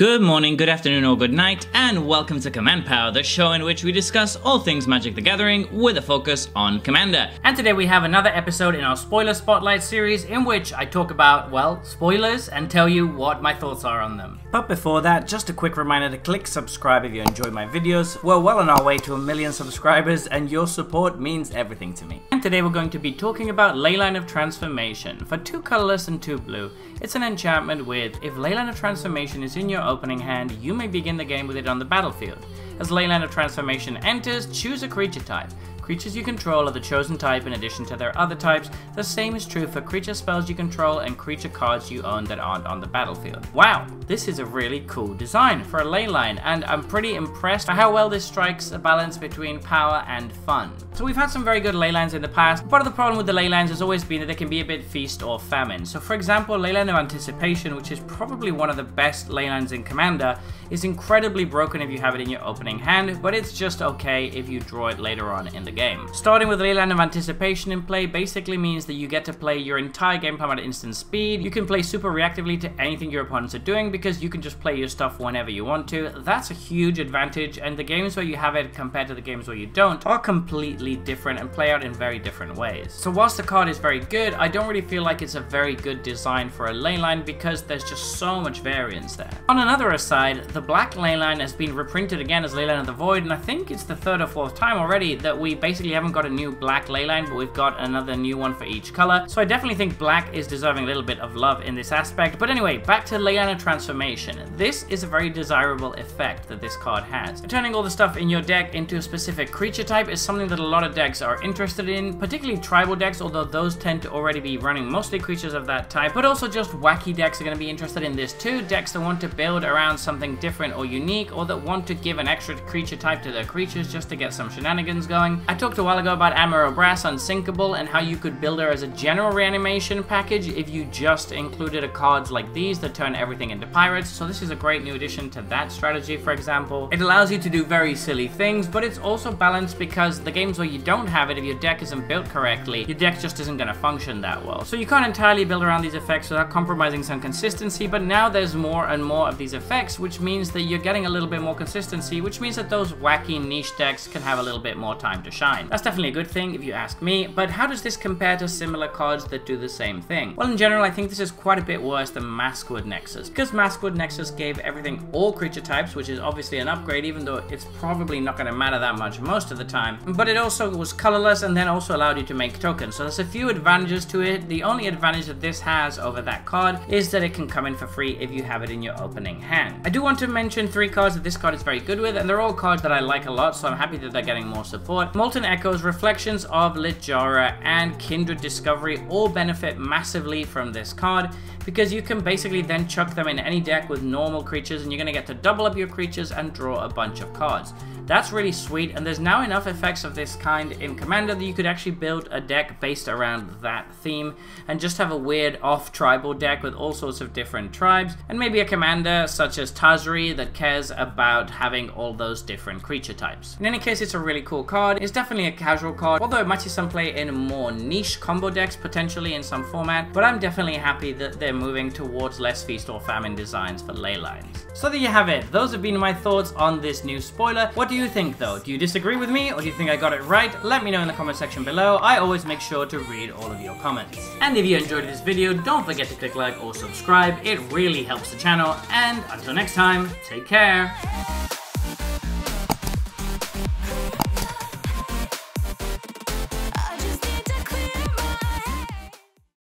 Good morning, good afternoon, or good night, and welcome to Command Power, the show in which we discuss all things Magic the Gathering with a focus on Commander. And today we have another episode in our Spoiler Spotlight series in which I talk about, well, spoilers and tell you what my thoughts are on them. But before that, just a quick reminder to click subscribe if you enjoy my videos. We're well on our way to a million subscribers, and your support means everything to me. And today we're going to be talking about Leyline of Transformation. For two colorless and two blue, it's an enchantment with if Leyline of Transformation is in your opening hand, you may begin the game with it on the battlefield. As Leyline of Transformation enters, choose a creature type. Creatures you control are the chosen type in addition to their other types. The same is true for creature spells you control and creature cards you own that aren't on the battlefield. Wow, this is a really cool design for a ley line, and I'm pretty impressed by how well this strikes a balance between power and fun. So we've had some very good ley lines in the past. Part of the problem with the ley lines has always been that they can be a bit feast or famine. So for example, Leyline of Anticipation, which is probably one of the best ley lines in Commander, is incredibly broken if you have it in your opening hand, but it's just okay if you draw it later on in the game. Starting with Leyline of Anticipation in play basically means that you get to play your entire game plan at instant speed. You can play super reactively to anything your opponents are doing because you can just play your stuff whenever you want to. That's a huge advantage, and the games where you have it compared to the games where you don't are completely different and play out in very different ways. So whilst the card is very good, I don't really feel like it's a very good design for a leyline because there's just so much variance there. On another aside, the black leyline has been reprinted again as Leyline of the Void, and I think it's the third or fourth time already that we basically haven't got a new black leyline, but we've got another new one for each color. So I definitely think black is deserving a little bit of love in this aspect. But anyway, back to Leyline of Transformation. This is a very desirable effect that this card has. Turning all the stuff in your deck into a specific creature type is something that a lot of decks are interested in, particularly tribal decks, although those tend to already be running mostly creatures of that type, but also just wacky decks are going to be interested in this too, decks that want to build around something different or unique, or that want to give an extra creature type to their creatures just to get some shenanigans going. I talked a while ago about Admiral Brass Unsinkable and how you could build her as a general reanimation package if you just included a cards like these that turn everything into pirates, so this is a great new addition to that strategy, for example. It allows you to do very silly things, but it's also balanced because the games where you don't have it, if your deck isn't built correctly, your deck just isn't going to function that well. So you can't entirely build around these effects without compromising some consistency, but now there's more and more of these effects, which means that you're getting a little bit more consistency, which means that those wacky niche decks can have a little bit more time to shine. That's definitely a good thing if you ask me, but how does this compare to similar cards that do the same thing? Well, in general, I think this is quite a bit worse than Maskwood Nexus, because Maskwood Nexus gave everything all creature types, which is obviously an upgrade, even though it's probably not going to matter that much most of the time, but it also was colorless and then also allowed you to make tokens, so there's a few advantages to it. The only advantage that this has over that card is that it can come in for free if you have it in your opening hand. I do want to mention three cards that this card is very good with, and they're all cards that I like a lot, so I'm happy that they're getting more support. Molten Echoes, Reflections of Littjara, and Kindred Discovery all benefit massively from this card because you can basically then chuck them in any deck with normal creatures and you're going to get to double up your creatures and draw a bunch of cards. That's really sweet, and there's now enough effects of this kind in Commander that you could actually build a deck based around that theme, and just have a weird off-tribal deck with all sorts of different tribes, and maybe a commander such as Tazri that cares about having all those different creature types. In any case, it's a really cool card. It's definitely a casual card, although it might see some play in more niche combo decks, potentially in some format, but I'm definitely happy that they're moving towards less feast or famine designs for ley lines. So there you have it. Those have been my thoughts on this new spoiler. What do you think though? Do you disagree with me or do you think I got it right? Let me know in the comment section below. I always make sure to read all of your comments. And if you enjoyed this video, don't forget to click like or subscribe. It really helps the channel. And until next time, take care.